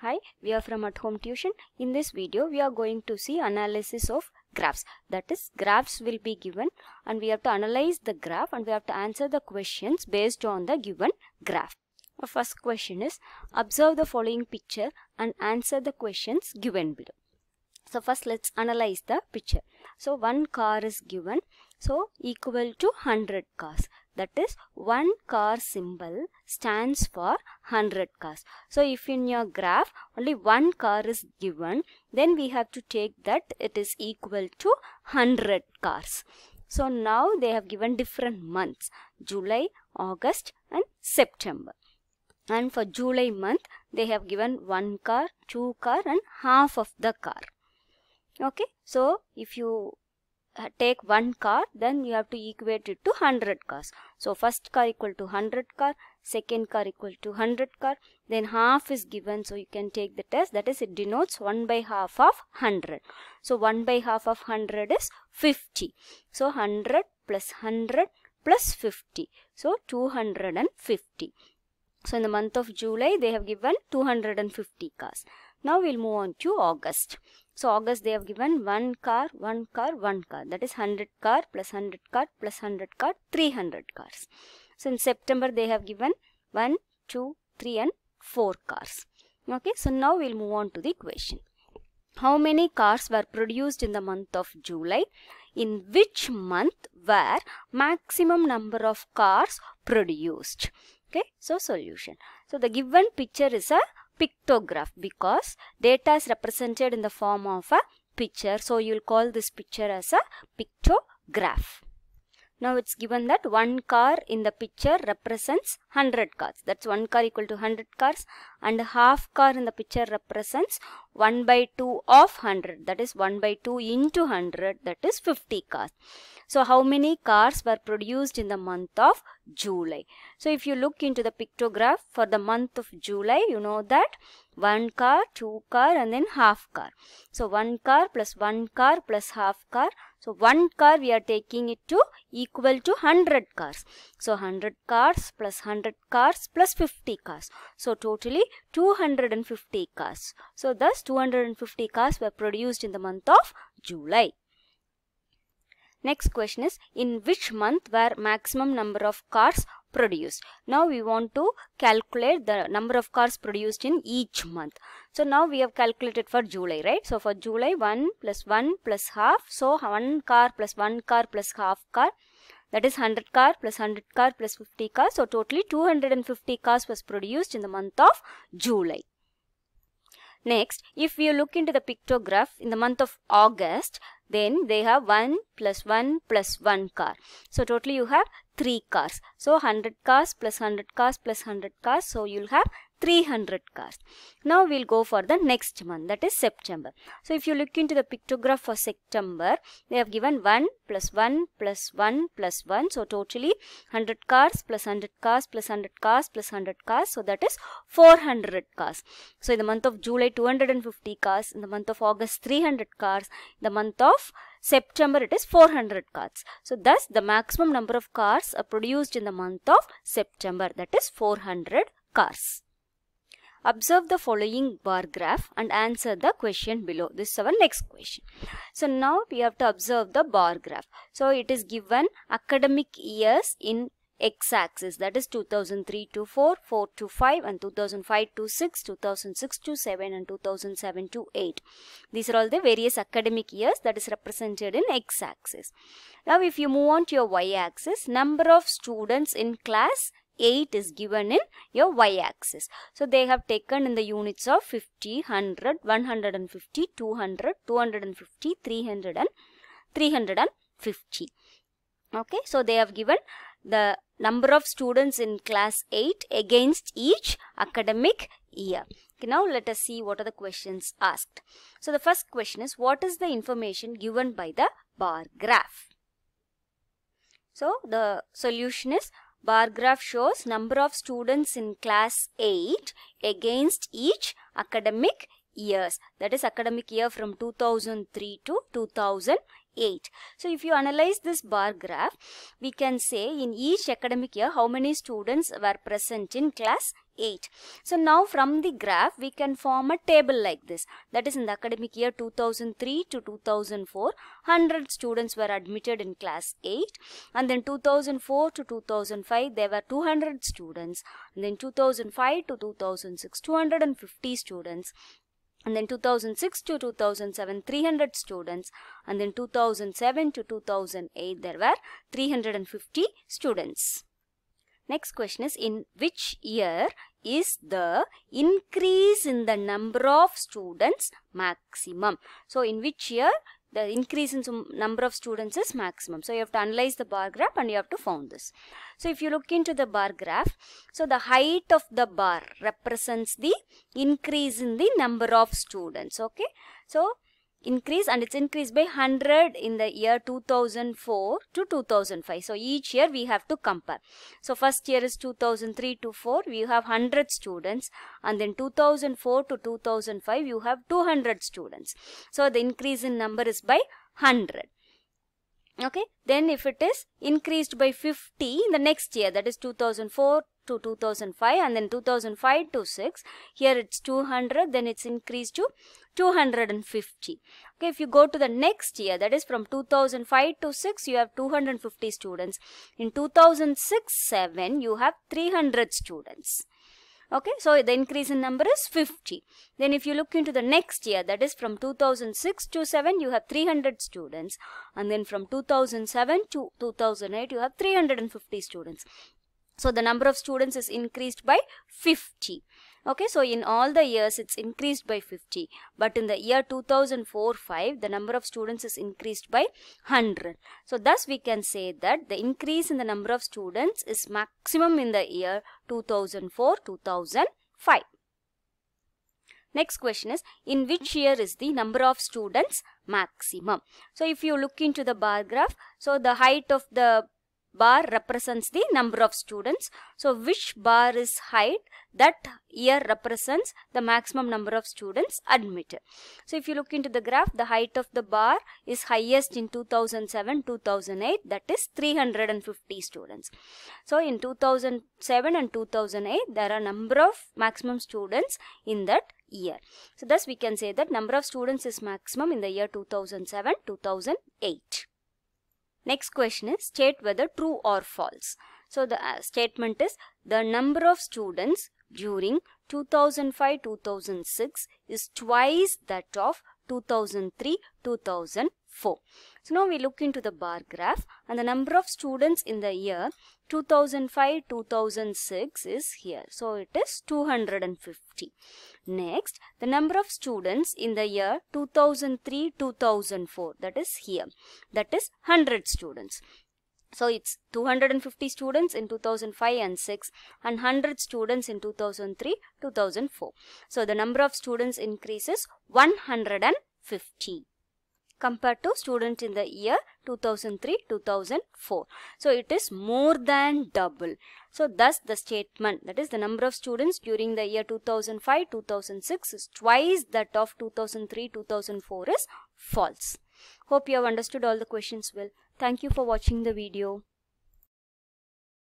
Hi, we are from At Home Tuition. In this video, we are going to see analysis of graphs. That is, graphs will be given and we have to analyze the graph and we have to answer the questions based on the given graph. Our first question is, observe the following picture and answer the questions given below. So first let's analyze the picture. So one car is given, so equal to 100 cars. That is one car symbol stands for 100 cars. So if in your graph only one car is given, then we have to take that it is equal to 100 cars. So now they have given different months, July, August and September. And for July month, they have given one car, two car and half of the car. Okay, so if you uh, take one car then you have to equate it to 100 cars so first car equal to 100 car second car equal to 100 car then half is given. So you can take the test. That is it denotes 1 by half of 100 so 1 by half of 100 is 50 so 100 plus 100 plus 50 so 250 so in the month of July they have given 250 cars. Now we'll move on to August so August they have given one car, one car, one car. That is 100 car plus 100 car plus 100 car, 300 cars. So in September they have given 1, 2, 3 and 4 cars. Okay, so now we'll move on to the question. How many cars were produced in the month of July? In which month were maximum number of cars produced? Okay, so solution. So the given picture is a pictograph because data is represented in the form of a picture. So you'll call this picture as a pictograph. Now it's given that one car in the picture represents 100 cars. That's one car equal to 100 cars and half car in the picture represents 1 by 2 of 100. That is 1 by 2 into 100. That is 50 cars. So how many cars were produced in the month of July? So if you look into the pictograph for the month of July, you know that one car, two car and then half car. So one car plus one car plus half car. So one car we are taking it to equal to 100 cars. So 100 cars plus 100 cars plus 50 cars. So totally 250 cars. So thus 250 cars were produced in the month of July. Next question is, in which month were maximum number of cars produced? Now we want to calculate the number of cars produced in each month. So now we have calculated for July, right? So for July, 1 plus 1 plus half. So 1 car plus 1 car plus half car. That is 100 car plus 100 car plus 50 cars. So totally 250 cars was produced in the month of July. Next, if you look into the pictograph in the month of August, then they have 1 plus 1 plus 1 car. So totally you have 3 cars. So 100 cars plus 100 cars plus 100 cars. So you'll have 300 cars. Now we'll go for the next month that is September. So if you look into the pictograph for September, they have given 1 plus 1 plus 1 plus 1. So totally 100 cars plus 100 cars plus 100 cars plus 100 cars. So that is 400 cars. So in the month of July 250 cars, in the month of August 300 cars, in the month of September it is 400 cars. So thus the maximum number of cars are produced in the month of September that is 400 cars. Observe the following bar graph and answer the question below. This is our next question. So now we have to observe the bar graph. So it is given academic years in x-axis that is 2003 to 4, 4 to 5 and 2005 to 6, 2006 to 7 and 2007 to 8. These are all the various academic years that is represented in x-axis. Now if you move on to your y-axis, number of students in class 8 is given in your y-axis. So they have taken in the units of 50, 100, 150, 200, 250, 300 and 350. Okay, so they have given the number of students in class 8 against each academic year. Okay, now let us see what are the questions asked. So the first question is what is the information given by the bar graph? So the solution is bar graph shows number of students in class 8 against each academic years. That is academic year from 2003 to 2008. 8. So if you analyze this bar graph, we can say in each academic year how many students were present in class 8. So now from the graph we can form a table like this. That is in the academic year 2003 to 2004, 100 students were admitted in class 8 and then 2004 to 2005 there were 200 students and then 2005 to 2006 250 students and then 2006 to 2007 300 students and then 2007 to 2008 there were 350 students. Next question is in which year is the increase in the number of students maximum? So in which year the increase in number of students is maximum. So you have to analyze the bar graph and you have to found this. So if you look into the bar graph, so the height of the bar represents the increase in the number of students. Okay. So increase and it's increased by 100 in the year 2004 to 2005. So each year we have to compare. So first year is 2003 to 4 we have 100 students and then 2004 to 2005 you have 200 students. So the increase in number is by 100 okay then if it is increased by 50 in the next year that is 2004 to 2005 and then 2005 to 6 here it's 200 then it's increased to 250 okay if you go to the next year that is from 2005 to 6 you have 250 students. In 2006 7 you have 300 students. Okay so the increase in number is 50 then if you look into the next year that is from 2006 to 7 you have 300 students. And then from 2007 to 2008 you have 350 students so the number of students is increased by 50 okay so in all the years it's increased by 50 but in the year 2004-5 the number of students is increased by 100 so thus we can say that the increase in the number of students is maximum in the year 2004-2005 Next question is, in which year is the number of students maximum? So if you look into the bar graph, so the height of the bar represents the number of students. So which bar is height that year represents the maximum number of students admitted. So if you look into the graph the height of the bar is highest in 2007-2008 that is 350 students. So in 2007 and 2008 there are number of maximum students in that year. So thus we can say that number of students is maximum in the year 2007-2008. Next question is state whether true or false. So the uh, statement is the number of students during 2005-2006 is twice that of 2003-2004. So now we look into the bar graph and the number of students in the year 2005-2006 is here. So it is 250. Next, the number of students in the year 2003-2004 that is here. That is 100 students. So it's 250 students in 2005 and 6 and 100 students in 2003 2004. So the number of students increases 150 compared to students in the year 2003-2004. So it is more than double. So thus the statement that is the number of students during the year 2005-2006 is twice that of 2003-2004 is false. Hope you have understood all the questions well. Thank you for watching the video.